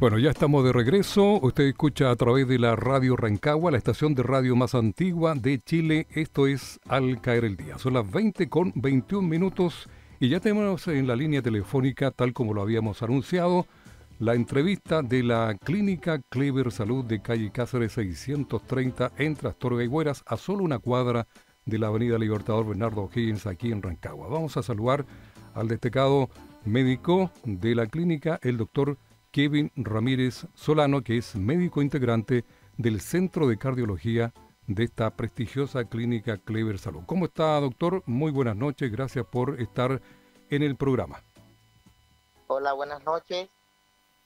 Bueno, ya estamos de regreso. Usted escucha a través de la radio Rancagua, la estación de radio más antigua de Chile. Esto es Al Caer el Día. Son las 20 con 21 minutos y ya tenemos en la línea telefónica, tal como lo habíamos anunciado, la entrevista de la Clínica Clever Salud de calle Cáceres 630 entre Astorga y Hueras, a solo una cuadra de la Avenida Libertador Bernardo O'Higgins aquí en Rancagua. Vamos a saludar al destacado médico de la clínica, el doctor Kevin Ramírez Solano, que es médico integrante del Centro de Cardiología de esta prestigiosa clínica Clever Salud. ¿Cómo está, doctor? Muy buenas noches, gracias por estar en el programa. Hola, buenas noches.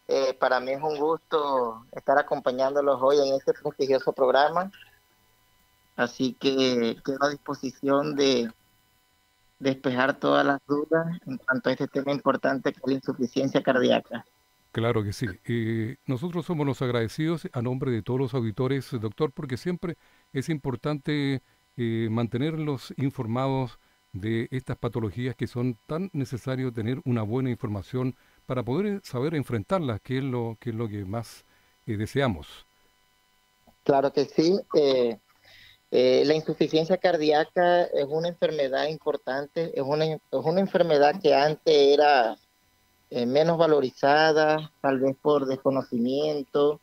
Eh, para mí es un gusto estar acompañándolos hoy en este prestigioso programa. Así que quedo a disposición de despejar todas las dudas en cuanto a este tema importante que es la insuficiencia cardíaca. Claro que sí. Eh, nosotros somos los agradecidos a nombre de todos los auditores, doctor, porque siempre es importante eh, mantenerlos informados de estas patologías que son tan necesarios tener una buena información para poder saber enfrentarlas, que es lo que es lo que más eh, deseamos. Claro que sí. la insuficiencia cardíaca es una enfermedad importante, es una, es una enfermedad que antes era eh, menos valorizada, tal vez por desconocimiento,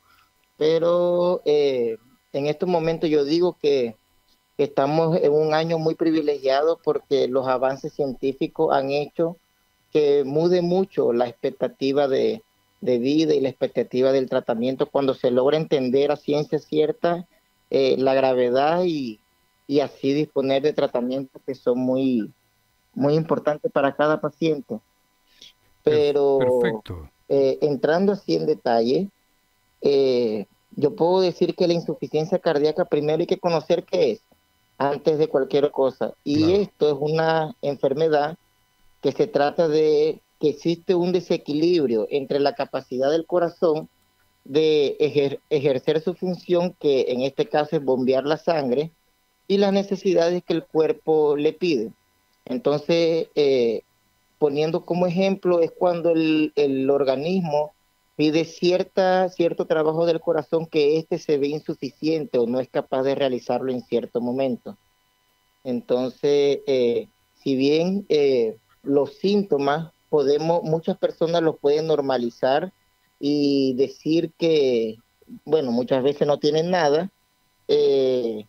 pero eh, en estos momentos yo digo que estamos en un año muy privilegiado porque los avances científicos han hecho que mude mucho la expectativa de, vida y la expectativa del tratamiento cuando se logra entender a ciencia cierta eh, la gravedad y, y, así disponer de tratamientos que son muy, muy importantes para cada paciente. Pero eh, entrando así en detalle, eh, yo puedo decir que la insuficiencia cardíaca primero hay que conocer qué es antes de cualquier cosa. Y esto es una enfermedad que se trata de que existe un desequilibrio entre la capacidad del corazón de ejercer su función, que en este caso es bombear la sangre, y las necesidades que el cuerpo le pide. Entonces, eh, poniendo como ejemplo, es cuando el, organismo pide cierta, cierto trabajo del corazón que éste se ve insuficiente o no es capaz de realizarlo en cierto momento. Entonces, eh, si bien eh, los síntomas podemos, muchas personas los pueden normalizar y decir que, bueno, muchas veces no tienen nada, eh,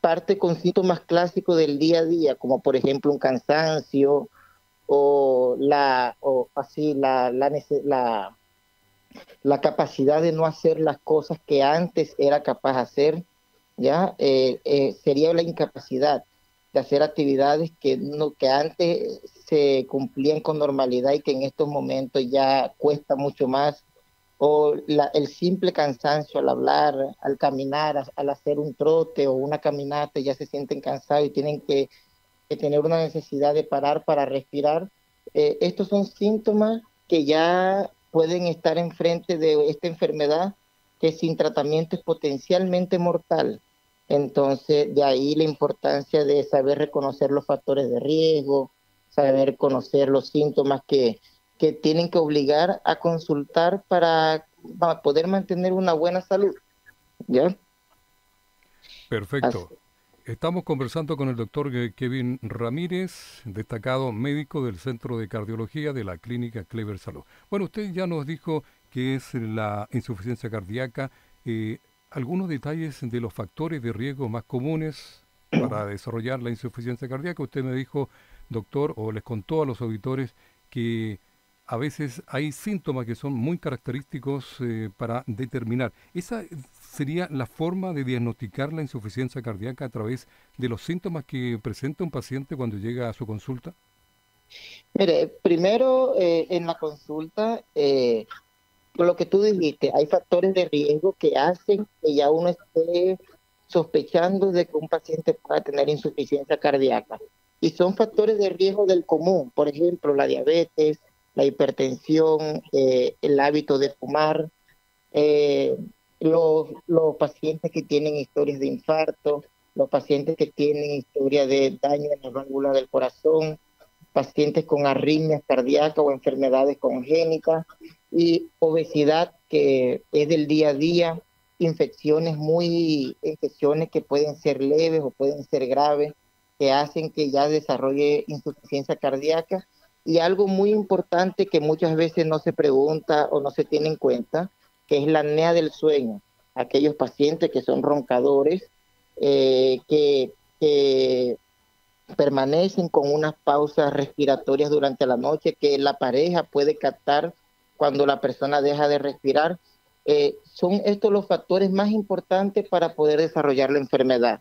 parte con síntomas clásicos del día a día, como por ejemplo un cansancio, o la o así la, la, la, la, capacidad de no hacer las cosas que antes era capaz de hacer, ya eh, eh, sería la incapacidad de hacer actividades que no que antes se cumplían con normalidad y que en estos momentos ya cuesta mucho más o la, el simple cansancio al hablar, al caminar, al hacer un trote o una caminata, ya se sienten cansados y tienen que tener una necesidad de parar para respirar. Eh, estos son síntomas que ya pueden estar enfrente de esta enfermedad que sin tratamiento es potencialmente mortal. Entonces, de ahí la importancia de saber reconocer los factores de riesgo, saber conocer los síntomas que, que tienen que obligar a consultar para, para poder mantener una buena salud. ¿Ya? Perfecto. Estamos conversando con el doctor Kevin Ramírez, destacado médico del Centro de Cardiología de la Clínica Clever Salud. Bueno, usted ya nos dijo que es la insuficiencia cardíaca. Eh, algunos detalles de los factores de riesgo más comunes para desarrollar la insuficiencia cardíaca. Usted me dijo, doctor, o les contó a los auditores que a veces hay síntomas que son muy característicos eh, para determinar. ¿Esa sería la forma de diagnosticar la insuficiencia cardíaca a través de los síntomas que presenta un paciente cuando llega a su consulta? Mire, primero eh, en la consulta, eh, lo que tú dijiste, hay factores de riesgo que hacen que ya uno esté sospechando de que un paciente pueda tener insuficiencia cardíaca. Y son factores de riesgo del común, por ejemplo, la diabetes, la hipertensión, eh, el hábito de fumar, eh, los, los pacientes que tienen historias de infarto, los pacientes que tienen historia de daño en la válvula del corazón, pacientes con arritmias cardíacas o enfermedades congénitas y obesidad que es del día a día, infecciones muy, infecciones que pueden ser leves o pueden ser graves, que hacen que ya desarrolle insuficiencia cardíaca. Y algo muy importante que muchas veces no se pregunta o no se tiene en cuenta, que es la apnea del sueño. Aquellos pacientes que son roncadores, eh, que, permanecen con unas pausas respiratorias durante la noche, que la pareja puede captar cuando la persona deja de respirar. Eh, son estos los factores más importantes para poder desarrollar la enfermedad.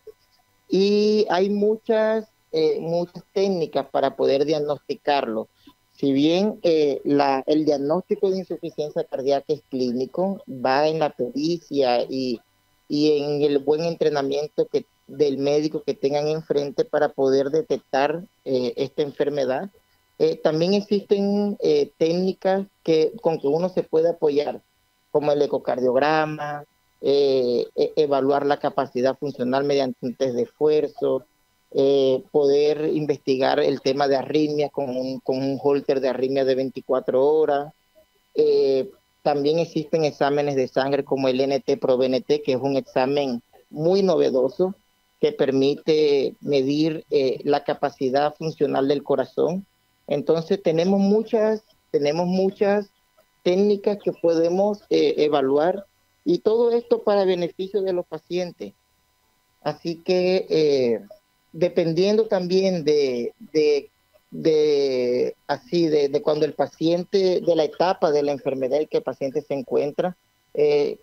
Y hay muchas, eh, muchas técnicas para poder diagnosticarlo. Si bien eh, el diagnóstico de insuficiencia cardíaca es clínico, va en la pericia y, y en el buen entrenamiento que, del médico que tengan enfrente para poder detectar esta enfermedad. también existen técnicas que, con que uno se puede apoyar como el ecocardiograma, eh, e, evaluar la capacidad funcional mediante un test de esfuerzo, eh, poder investigar el tema de arritmias con un, con un holter de arritmia de 24 horas. Eh, también existen exámenes de sangre como el NT-proBNT, que es un examen muy novedoso que permite medir la capacidad funcional del corazón. Entonces tenemos muchas, tenemos muchas técnicas que podemos eh, evaluar y todo esto para beneficio de los pacientes. Así que eh, dependiendo también de, de, así de, cuando el paciente, de la etapa de la enfermedad en que el paciente se encuentra, eh,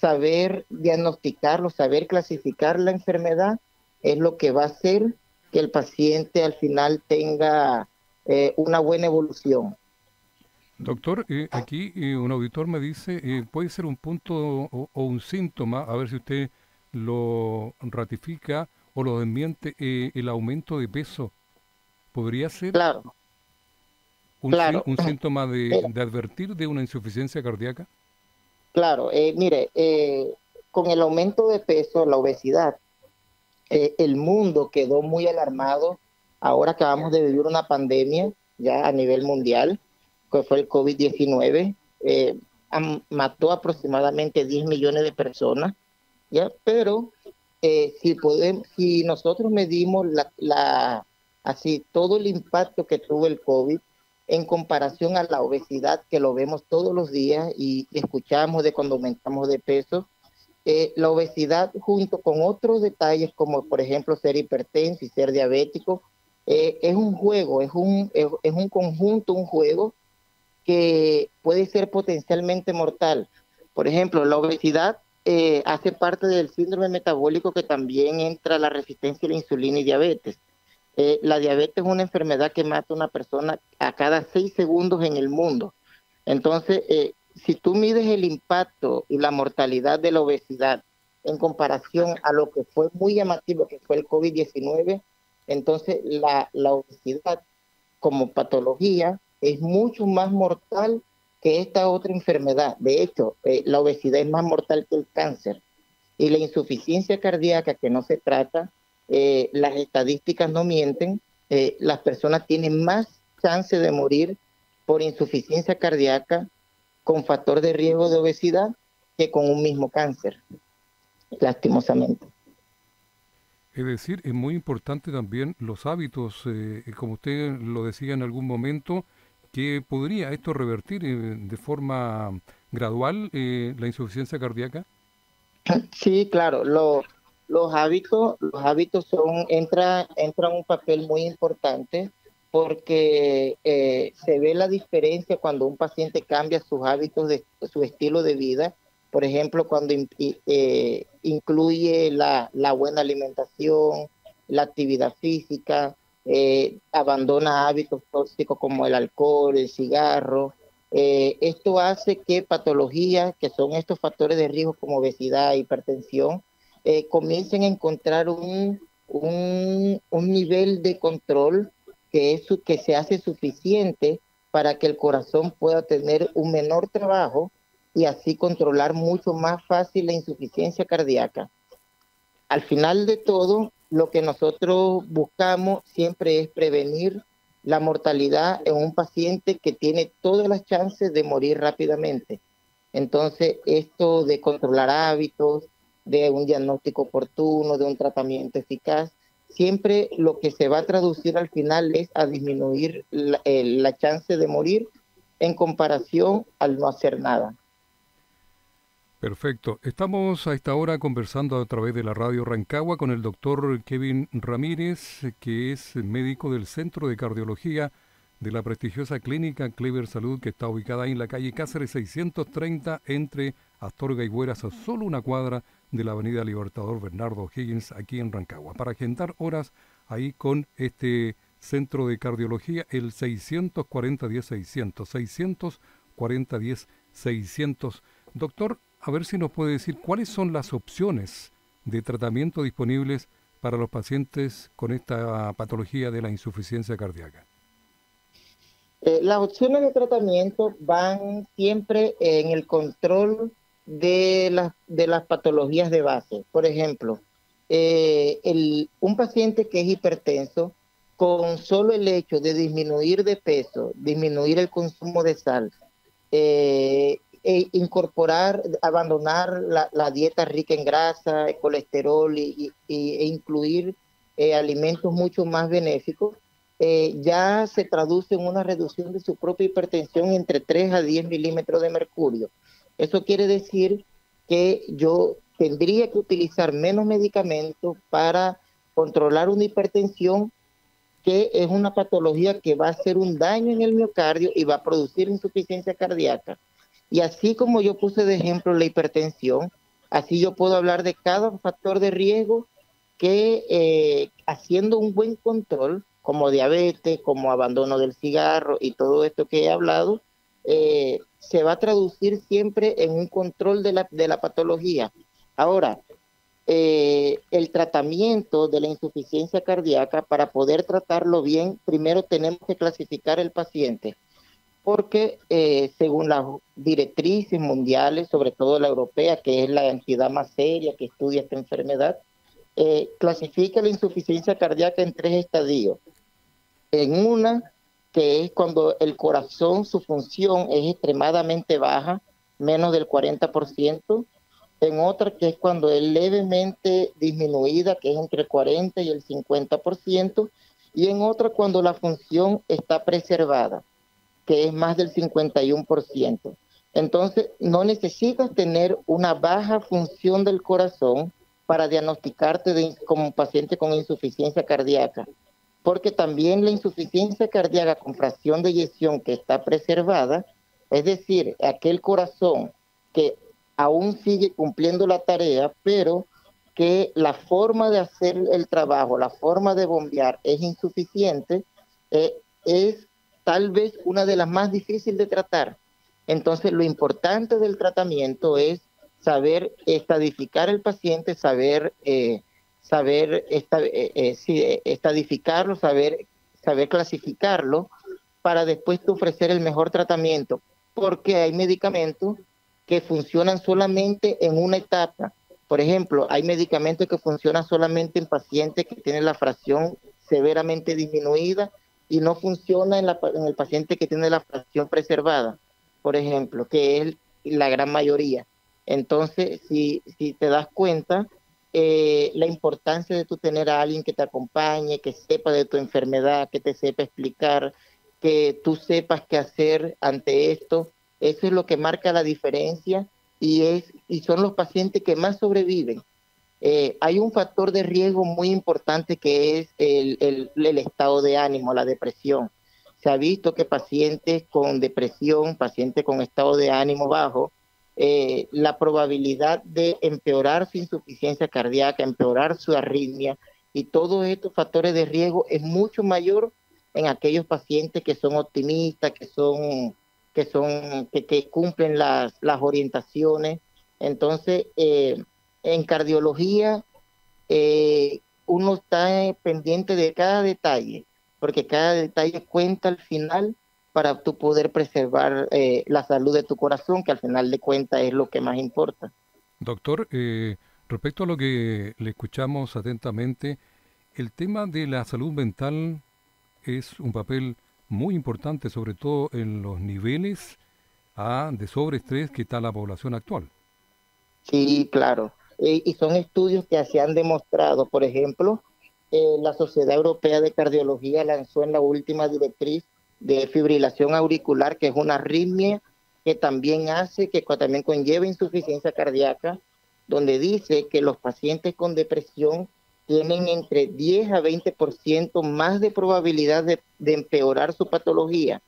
saber diagnosticarlo, saber clasificar la enfermedad es lo que va a hacer que el paciente al final tenga una buena evolución. Doctor, eh, aquí eh, un auditor me dice, eh, puede ser un punto o, un síntoma, a ver si usted lo ratifica o lo desmiente, el aumento de peso. ¿Podría ser claro. Un, un síntoma de, advertir de una insuficiencia cardíaca? Claro, mire, con el aumento de peso, la obesidad, el mundo quedó muy alarmado. Ahora acabamos de vivir una pandemia ya a nivel mundial que fue el COVID-19, eh, mató aproximadamente 10 millones de personas, ¿ya? Pero eh, si, podemos, si nosotros medimos la, la, así todo el impacto que tuvo el COVID en comparación a la obesidad que lo vemos todos los días y escuchamos de cuando aumentamos de peso, eh, la obesidad junto con otros detalles como por ejemplo ser hipertenso y ser diabético, es un juego, es un, es un conjunto, un juego que puede ser potencialmente mortal. Por ejemplo, la obesidad eh, hace parte del síndrome metabólico que también entra la resistencia a la insulina y diabetes. Eh, la diabetes es una enfermedad que mata a una persona a cada seis segundos en el mundo. Entonces, eh, si tú mides el impacto y la mortalidad de la obesidad en comparación a lo que fue muy llamativo, que fue el COVID-19, entonces la, la obesidad como patología es mucho más mortal que esta otra enfermedad. De hecho, eh, la obesidad es más mortal que el cáncer. Y la insuficiencia cardíaca que no se trata, eh, las estadísticas no mienten, eh, las personas tienen más chance de morir por insuficiencia cardíaca con factor de riesgo de obesidad que con un mismo cáncer, lastimosamente. Es decir, es muy importante también los hábitos, como usted lo decía en algún momento, que podría esto revertir eh, de forma gradual eh, la insuficiencia cardíaca? Sí, claro. los hábitos, los hábitos son entra un papel muy importante porque eh, se ve la diferencia cuando un paciente cambia sus hábitos de su estilo de vida. Por ejemplo, cuando incluye la, la buena alimentación, la actividad física, eh, abandona hábitos tóxicos como el alcohol, el cigarro. Eh, esto hace que patologías, que son estos factores de riesgo como obesidad, hipertensión, eh, comiencen a encontrar un, un, nivel de control que, es, que se hace suficiente para que el corazón pueda tener un menor trabajo y así controlar mucho más fácil la insuficiencia cardíaca. Al final de todo, lo que nosotros buscamos siempre es prevenir la mortalidad en un paciente que tiene todas las chances de morir rápidamente. Entonces, esto de controlar hábitos, de un diagnóstico oportuno, de un tratamiento eficaz, siempre lo que se va a traducir al final es a disminuir la, la chance de morir en comparación al no hacer nada. Perfecto. Estamos a esta hora conversando a través de la radio Rancagua con el doctor Kevin Ramírez, que es médico del Centro de Cardiología de la prestigiosa clínica Clever Salud, que está ubicada en la calle Cáceres 630 entre Astorga y Bueras, a solo una cuadra de la avenida Libertador Bernardo Higgins, aquí en Rancagua. Para agendar horas ahí con este centro de cardiología, el 640 10 600, 640 10 600. Doctor, a ver si nos puede decir cuáles son las opciones de tratamiento disponibles para los pacientes con esta patología de la insuficiencia cardíaca. Eh, las opciones de tratamiento van siempre en el control de las, de las patologías de base. Por ejemplo, eh, el, un paciente que es hipertenso, con solo el hecho de disminuir de peso, disminuir el consumo de sal, eh, e incorporar, abandonar la, dieta rica en grasa, colesterol y, e incluir eh, alimentos mucho más benéficos, eh, ya se traduce en una reducción de su propia hipertensión entre 3 a 10 milímetros de mercurio. Eso quiere decir que yo tendría que utilizar menos medicamentos para controlar una hipertensión que es una patología que va a hacer un daño en el miocardio y va a producir insuficiencia cardíaca. Y así como yo puse de ejemplo la hipertensión, así yo puedo hablar de cada factor de riesgo que eh, haciendo un buen control, como diabetes, como abandono del cigarro y todo esto que he hablado, eh, se va a traducir siempre en un control de la, de la patología. Ahora, eh, el tratamiento de la insuficiencia cardíaca, para poder tratarlo bien, primero tenemos que clasificar el paciente porque eh, según las directrices mundiales, sobre todo la europea, que es la entidad más seria que estudia esta enfermedad, eh, clasifica la insuficiencia cardíaca en tres estadios. En una, que es cuando el corazón, su función es extremadamente baja, menos del 40%. En otra, que es cuando es levemente disminuida, que es entre el 40 y el 50%. Y en otra, cuando la función está preservada que es más del 51%. Entonces, no necesitas tener una baja función del corazón para diagnosticarte como paciente con insuficiencia cardíaca, porque también la insuficiencia cardíaca con fracción de eyección que está preservada, es decir, aquel corazón que aún sigue cumpliendo la tarea, pero que la forma de hacer el trabajo, la forma de bombear es insuficiente, eh, es tal vez una de las más difíciles de tratar. Entonces, lo importante del tratamiento es saber estadificar el paciente, saber, eh, saber esta, eh, eh, estadificarlo, saber, saber clasificarlo, para después ofrecer el mejor tratamiento, porque hay medicamentos que funcionan solamente en una etapa. Por ejemplo, hay medicamentos que funcionan solamente en pacientes que tienen la fracción severamente disminuida y no funciona en, el paciente que tiene la fracción preservada, por ejemplo, que es la gran mayoría. Entonces, si, si te das cuenta, eh, la importancia de tú tener a alguien que te acompañe, que sepa de tu enfermedad, que te sepa explicar, que tú sepas qué hacer ante esto, eso es lo que marca la diferencia y, es, y son los pacientes que más sobreviven. Eh, hay un factor de riesgo muy importante que es el, estado de ánimo, la depresión. Se ha visto que pacientes con depresión, pacientes con estado de ánimo bajo, eh, la probabilidad de empeorar su insuficiencia cardíaca, empeorar su arritmia y todos estos factores de riesgo es mucho mayor en aquellos pacientes que son optimistas, que son que son que, cumplen las, las orientaciones. Entonces, eh, en cardiología eh, uno está pendiente de cada detalle, porque cada detalle cuenta al final para tú poder preservar eh, la salud de tu corazón, que al final de cuentas es lo que más importa. Doctor, eh, respecto a lo que le escuchamos atentamente, el tema de la salud mental es un papel muy importante, sobre todo en los niveles a, de sobreestrés que está la población actual. Sí, claro. Eh, y son estudios que se han demostrado, por ejemplo, eh, la Sociedad Europea de Cardiología lanzó en la última directriz de fibrilación auricular, que es una arritmia que también hace, que también conlleva insuficiencia cardíaca, donde dice que los pacientes con depresión tienen entre 10 a 20% más de probabilidad de, empeorar su patología.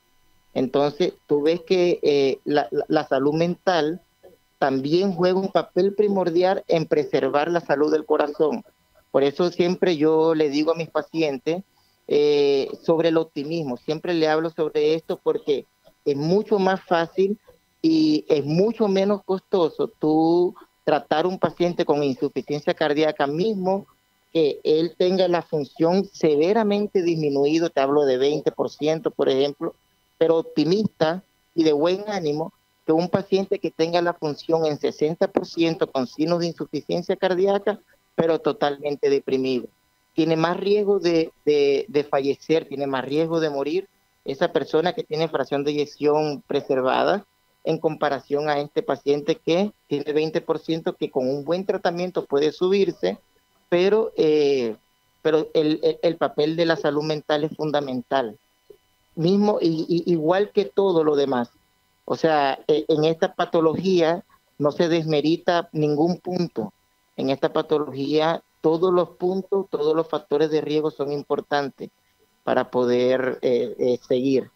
Entonces, tú ves que eh, la, la, salud mental también juega un papel primordial en preservar la salud del corazón. Por eso siempre yo le digo a mis pacientes eh, sobre el optimismo, siempre le hablo sobre esto porque es mucho más fácil y es mucho menos costoso tú tratar un paciente con insuficiencia cardíaca mismo que él tenga la función severamente disminuido, te hablo de 20%, por ejemplo, pero optimista y de buen ánimo, que un paciente que tenga la función en 60% con signos de insuficiencia cardíaca, pero totalmente deprimido. Tiene más riesgo de, de, fallecer, tiene más riesgo de morir esa persona que tiene fracción de eyección preservada en comparación a este paciente que tiene 20% que con un buen tratamiento puede subirse pero, eh, pero el, el, papel de la salud mental es fundamental. Mismo, y, igual que todo lo demás. O sea, e, en esta patología no se desmerita ningún punto. En esta patología todos los puntos, todos los factores de riesgo son importantes para poder eh, eh, seguir.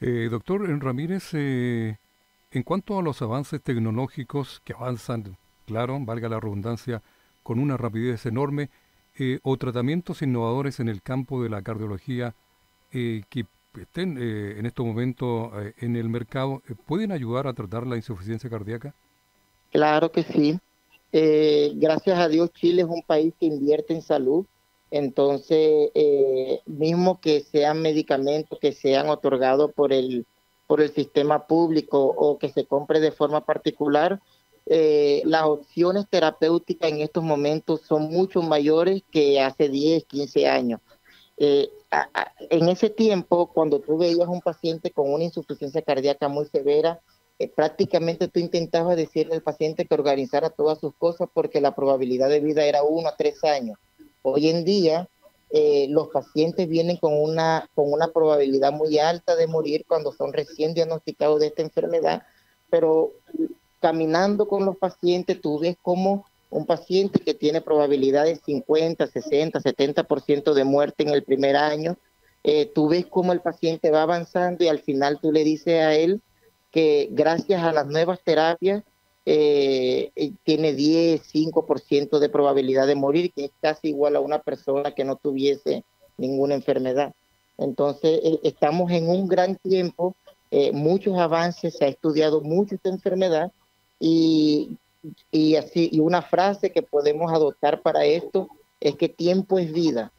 doctor Ramírez, en cuanto a los avances tecnológicos que avanzan, claro, valga la redundancia, con una rapidez enorme, eh, o tratamientos innovadores en el campo de la cardiología eh, que estén eh, en estos momentos en el mercado, ¿pueden ayudar a tratar la insuficiencia cardíaca? Claro que sí. gracias a Dios Chile es un país que invierte en salud. Entonces, mismo que sean medicamentos que sean otorgados por el, por el sistema público o que se compre de forma particular, eh, las opciones terapéuticas en estos momentos son mucho mayores que hace 10, 15 años. Eh, en ese tiempo, cuando tú veías un paciente con una insuficiencia cardíaca muy severa, eh, prácticamente tú intentabas decirle al paciente que organizara todas sus cosas porque la probabilidad de vida era 1 a 3 años. Hoy en día, los pacientes vienen con una, con una probabilidad muy alta de morir cuando son recién diagnosticados de esta enfermedad, pero caminando con los pacientes, tú ves como un paciente que tiene probabilidades 50, 60, 70% de muerte en el primer año, eh, tú ves cómo el paciente va avanzando y al final tú le dices a él que gracias a las nuevas terapias eh, eh, tiene 10, 5% de probabilidad de morir, que es casi igual a una persona que no tuviese ninguna enfermedad. Entonces, estamos en un gran tiempo, muchos avances, se ha estudiado mucho esta enfermedad y, y así, y una frase que podemos adoptar para esto es que tiempo es vida.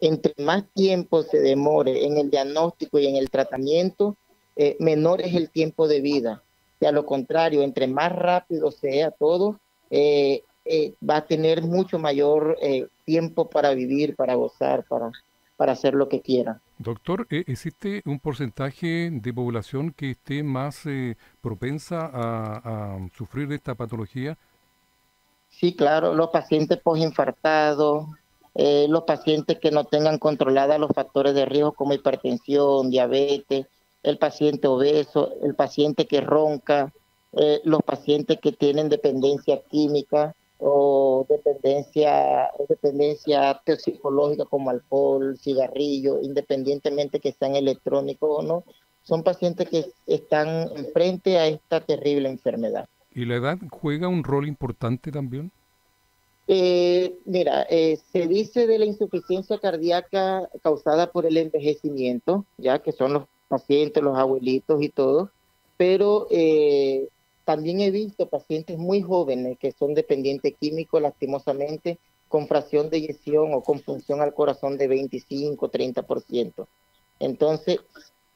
Entre más tiempo se demore en el diagnóstico y en el tratamiento, eh, menor es el tiempo de vida. Y a lo contrario, entre más rápido sea todo, eh, eh, va a tener mucho mayor tiempo para vivir, para gozar, para, para hacer lo que quiera. Doctor, ¿e-, ¿existe un porcentaje de población que esté más eh, propensa a, sufrir de esta patología? Sí, claro, los pacientes posinfartados, eh, los pacientes que no tengan controladas los factores de riesgo como hipertensión, diabetes, el paciente obeso, el paciente que ronca, eh, los pacientes que tienen dependencia química, o dependencia, o dependencia psicológica como alcohol, cigarrillo, independientemente que sean electrónicos o no, son pacientes que están frente a esta terrible enfermedad. ¿Y la edad juega un rol importante también? Eh, mira, eh, se dice de la insuficiencia cardíaca causada por el envejecimiento, ya que son los pacientes, los abuelitos y todo, pero eh, también he visto pacientes muy jóvenes que son dependientes químicos, lastimosamente, con fracción de eyección o con función al corazón de 25, 30%. Entonces,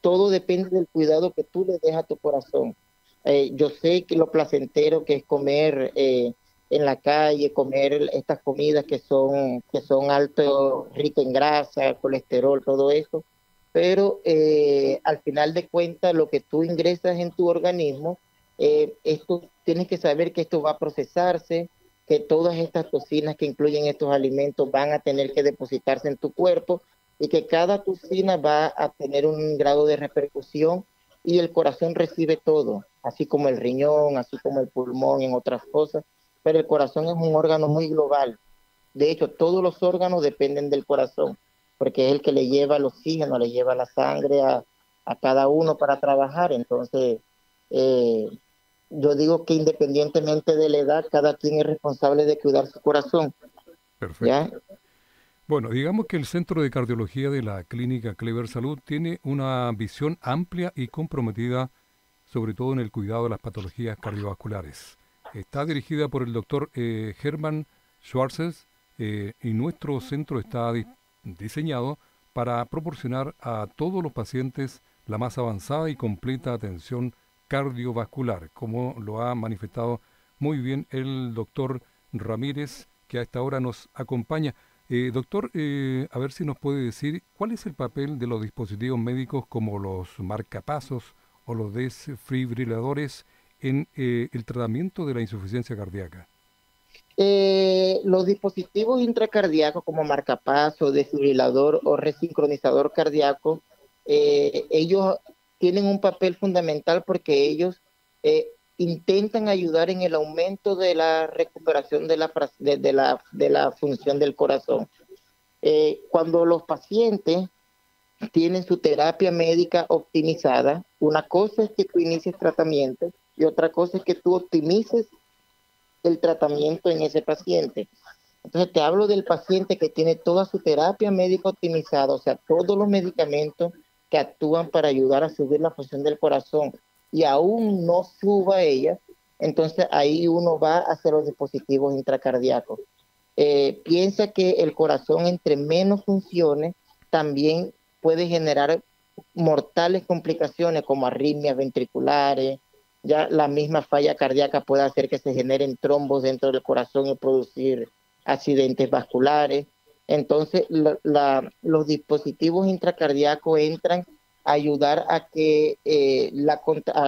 todo depende del cuidado que tú le dejas a tu corazón. Eh, yo sé que lo placentero que es comer eh, en la calle, comer estas comidas que son, que son alto, rico en grasa, colesterol, todo eso. Pero eh, al final de cuentas, lo que tú ingresas en tu organismo, eh, esto tienes que saber que esto va a procesarse, que todas estas toxinas que incluyen estos alimentos van a tener que depositarse en tu cuerpo y que cada toxina va a tener un grado de repercusión y el corazón recibe todo, así como el riñón, así como el pulmón, en otras cosas, pero el corazón es un órgano muy global. De hecho, todos los órganos dependen del corazón, porque es el que le lleva el oxígeno, le lleva la sangre a, a cada uno para trabajar. Entonces, eh, yo digo que independientemente de la edad, cada quien es responsable de cuidar su corazón. Perfecto. Bueno, digamos que el Centro de Cardiología de la Clínica Clever Salud tiene una visión amplia y comprometida, sobre todo en el cuidado de las patologías cardiovasculares. Está dirigida por el doctor eh, Hermann Schwarzes eh, y nuestro centro está diseñado para proporcionar a todos los pacientes la más avanzada y completa atención cardiovascular, como lo ha manifestado muy bien el doctor Ramírez, que a esta hora nos acompaña. Eh, doctor, eh, a ver si nos puede decir cuál es el papel de los dispositivos médicos como los marcapasos o los desfibriladores en eh, el tratamiento de la insuficiencia cardíaca. los dispositivos intracardíacos como marcapaso, desfibrilador o resincronizador cardíaco, ellos tienen un papel fundamental porque ellos eh, intentan ayudar en el aumento de la recuperación de la, de, la, de la función del corazón. Eh, cuando los pacientes tienen su terapia médica optimizada, una cosa es que tú inicies tratamiento y otra cosa es que tú optimices el tratamiento en ese paciente. Entonces te hablo del paciente que tiene toda su terapia médica optimizada, o sea, todos los medicamentos que actúan para ayudar a subir la función del corazón y aún no suba ella, entonces ahí uno va a hacer los dispositivos intracardíacos. Eh, piensa que el corazón entre menos funciones también puede generar mortales complicaciones como arritmias ventriculares, ya la misma falla cardíaca puede hacer que se generen trombos dentro del corazón y producir accidentes vasculares. Entonces, los dispositivos intracardíacos entran a ayudar a que eh, la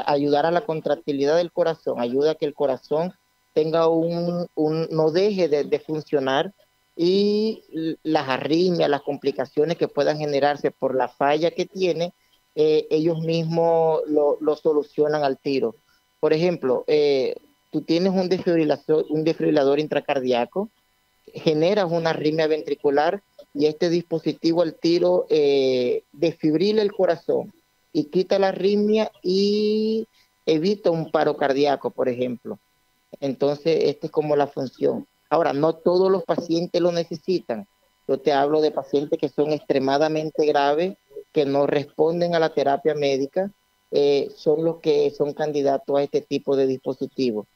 ayudar a la contractilidad del corazón, ayuda a que el corazón tenga un, no deje de, funcionar y las arritmias, las complicaciones que puedan generarse por la falla que tiene, eh, ellos mismos lo, solucionan al tiro. Por ejemplo, eh, tú tienes un desfibrilador, un desfibrilador intracardíaco, generas una arritmia ventricular y este dispositivo al tiro eh, desfibrila el corazón y quita la arritmia y evita un paro cardíaco, por ejemplo. Entonces, esta es como la función. Ahora, no todos los pacientes lo necesitan. Yo te hablo de pacientes que son extremadamente graves, que no responden a la terapia médica, eh, son los que son candidatos a este tipo de dispositivos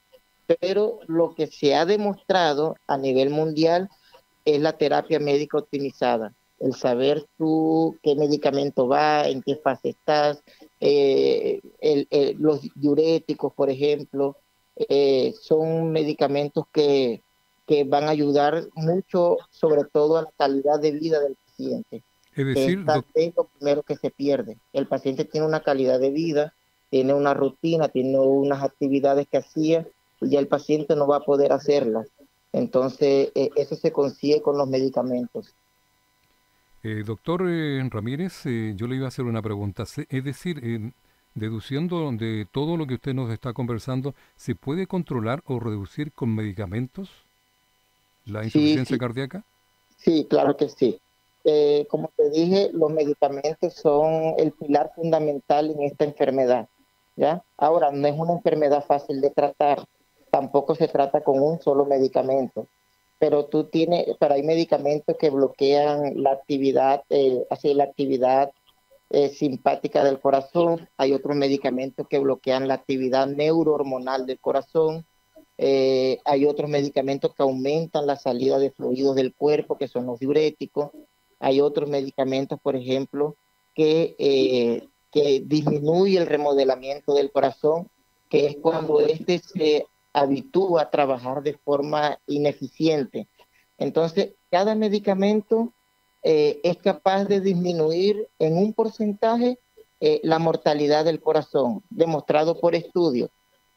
pero lo que se ha demostrado a nivel mundial es la terapia médica optimizada, el saber tú qué medicamento va, en qué fase estás, eh, los diuréticos, por ejemplo, eh, son medicamentos que, que, van a ayudar mucho, sobre todo a la calidad de vida del paciente. Es decir, es lo primero que se pierde. El paciente tiene una calidad de vida, tiene una rutina, tiene unas actividades que hacía ya el paciente no va a poder hacerlas. Entonces, eh, eso se consigue con los medicamentos. Eh, doctor eh, Ramírez, yo le iba a hacer una pregunta. Es decir, deduciendo de todo lo que usted nos está conversando, ¿se puede controlar o reducir con medicamentos la insuficiencia cardíaca? Sí, claro que sí. como te dije, los medicamentos son el pilar fundamental en esta enfermedad. ¿ya? Ahora, no es una enfermedad fácil de tratar tampoco se trata con un solo medicamento, pero tú tienes, pero hay medicamentos que bloquean la actividad, eh, así la actividad eh, simpática del corazón, hay otros medicamentos que bloquean la actividad neurohormonal del corazón, eh, hay otros medicamentos que aumentan la salida de fluidos del cuerpo, que son los diuréticos, hay otros medicamentos, por ejemplo, que, que disminuye el remodelamiento del corazón, que es cuando este se habitúa a trabajar de forma ineficiente. Entonces, cada medicamento eh, es capaz de disminuir en un porcentaje eh, la mortalidad del corazón, demostrado por estudios.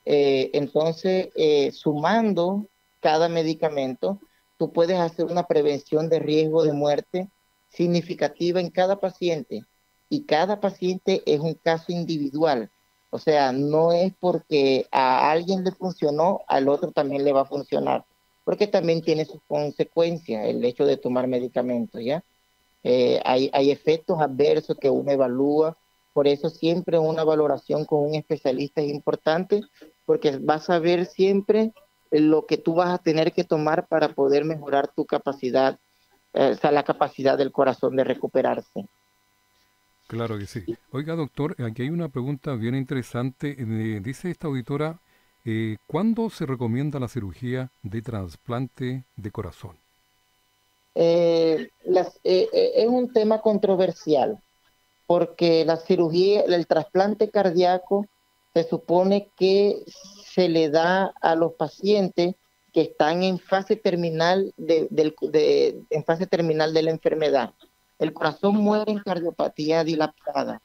Eh, entonces, sumando cada medicamento, tú puedes hacer una prevención de riesgo de muerte significativa en cada paciente. Y cada paciente es un caso individual. O sea, no es porque a alguien le funcionó, al otro también le va a funcionar, porque también tiene sus consecuencias el hecho de tomar medicamentos, ¿ya? Eh, hay, hay efectos adversos que uno evalúa, por eso siempre una valoración con un especialista es importante, porque vas a ver siempre lo que tú vas a tener que tomar para poder mejorar tu capacidad, eh, o sea, la capacidad del corazón de recuperarse. Claro que sí. Oiga, doctor, aquí hay una pregunta bien interesante. Eh, dice esta auditora, eh, ¿cuándo se recomienda la cirugía de trasplante de corazón? Eh, es un tema controversial porque la cirugía, el trasplante cardíaco se supone que se le da a los pacientes que están en fase terminal de, en fase terminal de la enfermedad. El corazón muere en cardiopatía dilatada.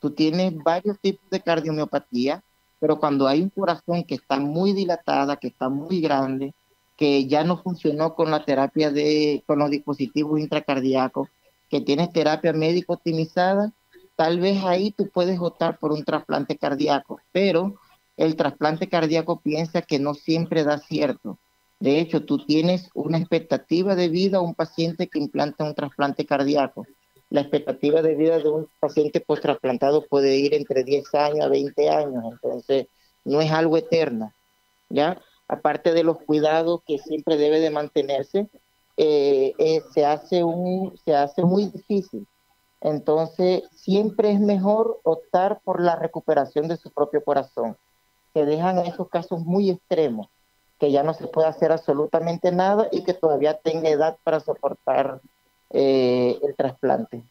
Tú tienes varios tipos de cardiomiopatía, pero cuando hay un corazón que está muy dilatada, que está muy grande, que ya no funcionó con la terapia de, con los dispositivos intracardíacos, que tienes terapia médica optimizada, tal vez ahí tú puedes optar por un trasplante cardíaco, pero el trasplante cardíaco piensa que no siempre da cierto. De hecho, tú tienes una expectativa de vida a un paciente que implanta un trasplante cardíaco. La expectativa de vida de un paciente post-trasplantado puede ir entre 10 años a 20 años, entonces no es algo eterno. ¿ya? Aparte de los cuidados que siempre debe de mantenerse, eh, eh, se, hace un, se hace muy difícil. Entonces, siempre es mejor optar por la recuperación de su propio corazón. Se dejan esos casos muy extremos que ya no se puede hacer absolutamente nada y que todavía tenga edad para soportar eh, el trasplante.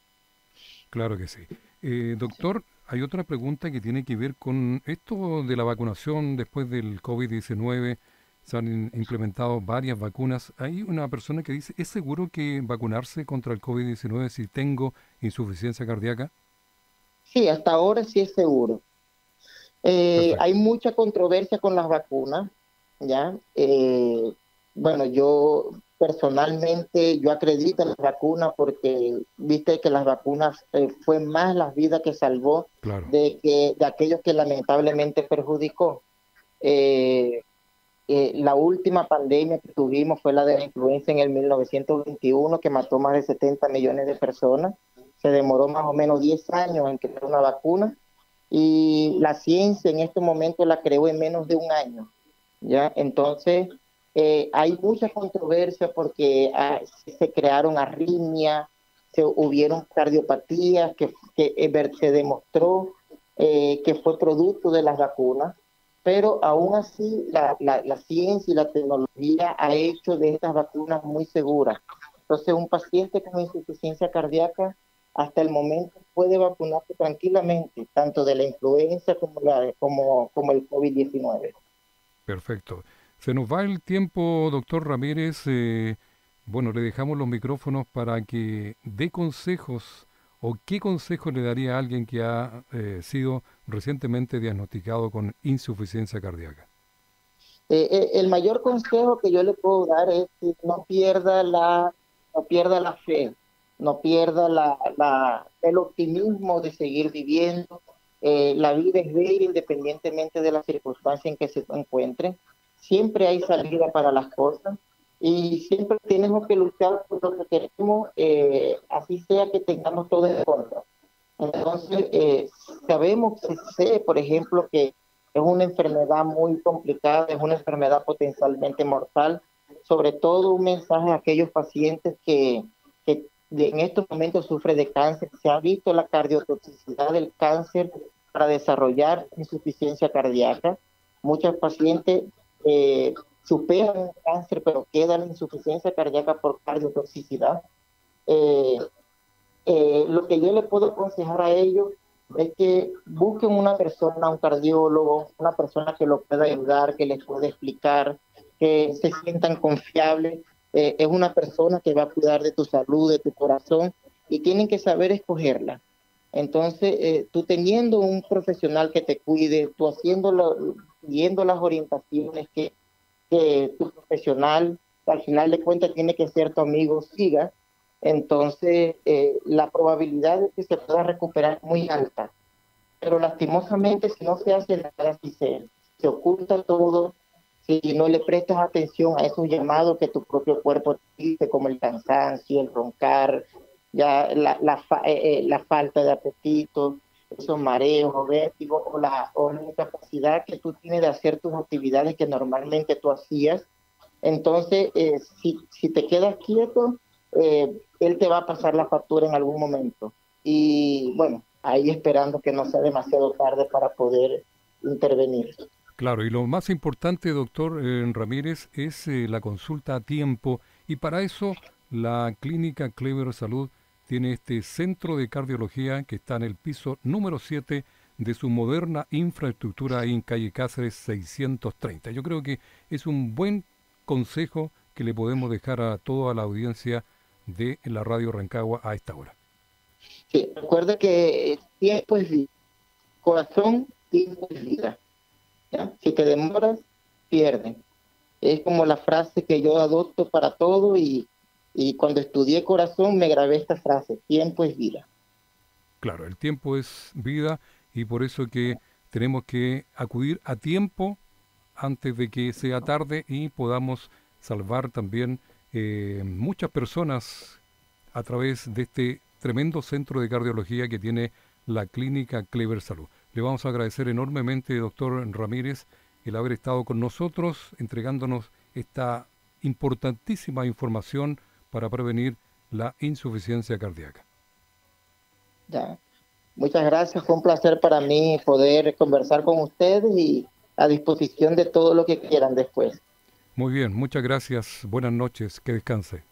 Claro que sí. Eh, doctor, hay otra pregunta que tiene que ver con esto de la vacunación después del COVID-19. Se han implementado varias vacunas. Hay una persona que dice, ¿es seguro que vacunarse contra el COVID-19 si tengo insuficiencia cardíaca? Sí, hasta ahora sí es seguro. Eh, hay mucha controversia con las vacunas. ¿Ya? Eh, bueno, yo personalmente, yo acredito en las vacunas porque viste que las vacunas eh, fue más las vidas que salvó de, que, de aquellos que lamentablemente perjudicó. Eh, la última pandemia que tuvimos fue la de la influenza en el 1921, que mató más de 70 millones de personas. Se demoró más o menos 10 años en crear una vacuna y la ciencia en este momento la creó en menos de un año. ¿Ya? Entonces, eh, hay mucha controversia porque ah, se crearon arritmias, se hubieron cardiopatías que, eh, se demostró eh, que fue producto de las vacunas, pero aún así la, la, la, ciencia y la tecnología ha hecho de estas vacunas muy seguras. Entonces, un paciente con insuficiencia cardíaca hasta el momento puede vacunarse tranquilamente, tanto de la influenza como, la, como, como el COVID-19. Perfecto. Se nos va el tiempo, doctor Ramírez. Eh, bueno, le dejamos los micrófonos para que dé consejos o qué consejo le daría a alguien que ha eh, sido recientemente diagnosticado con insuficiencia cardíaca. Eh, el mayor consejo que yo le puedo dar es que no pierda la, no pierda la fe, no pierda la, el optimismo de seguir viviendo, eh, la vida es bella independientemente de la circunstancia en que se encuentre. Siempre hay salida para las cosas y siempre tenemos que luchar por lo que queremos, eh, así sea que tengamos todo en contra. Entonces, eh, sabemos, se sé, por ejemplo, que es una enfermedad muy complicada, es una enfermedad potencialmente mortal, sobre todo un mensaje a aquellos pacientes que, que en estos momentos sufren de cáncer. Se ha visto la cardiotoxicidad del cáncer para desarrollar insuficiencia cardíaca. Muchos pacientes eh, superan el cáncer, pero quedan insuficiencia cardíaca por cardiotoxicidad. Eh, eh, lo que yo le puedo aconsejar a ellos es que busquen una persona, un cardiólogo, una persona que lo pueda ayudar, que les pueda explicar, que se sientan confiables. Eh, es una persona que va a cuidar de tu salud, de tu corazón, y tienen que saber escogerla. Entonces, eh, tú teniendo un profesional que te cuide, tú haciéndolo, viendo las orientaciones que, tu profesional, al final de cuentas, tiene que ser tu amigo, siga, entonces eh, la probabilidad de que se pueda recuperar es muy alta. Pero lastimosamente, si no se hace nada, si se, se oculta todo, si no le prestas atención a esos llamados que tu propio cuerpo dice, como el cansancio, el roncar, ya la, la, eh, eh, la falta de apetito, esos mareos o vértigos o la, o la incapacidad que tú tienes de hacer tus actividades que normalmente tú hacías. Entonces, eh, si, si te quedas quieto, él te va a pasar la factura en algún momento. Y bueno, ahí esperando que no sea demasiado tarde para poder intervenir. Claro, y lo más importante, doctor Ramírez, es la consulta a tiempo. Y para eso, la clínica Clever Salud tiene este centro de cardiología que está en el piso número 7 de su moderna infraestructura en calle Cáceres 630. Yo creo que es un buen consejo que le podemos dejar a toda la audiencia de la radio Rancagua a esta hora. Sí, recuerda que tiempo es vida. Corazón, tiempo es vida. Si te demoras, pierdes. Es como la frase que yo adopto para todo y y cuando estudié corazón me grabé esta frase, tiempo es vida. Claro, el tiempo es vida y por eso que tenemos que acudir a tiempo antes de que sea tarde y podamos salvar también eh, muchas personas a través de este tremendo centro de cardiología que tiene la clínica Clever Salud. Le vamos a agradecer enormemente, doctor Ramírez, el haber estado con nosotros entregándonos esta importantísima información para prevenir la insuficiencia cardíaca. Ya. Muchas gracias, fue un placer para mí poder conversar con ustedes y a disposición de todo lo que quieran después. Muy bien, muchas gracias, buenas noches, que descanse.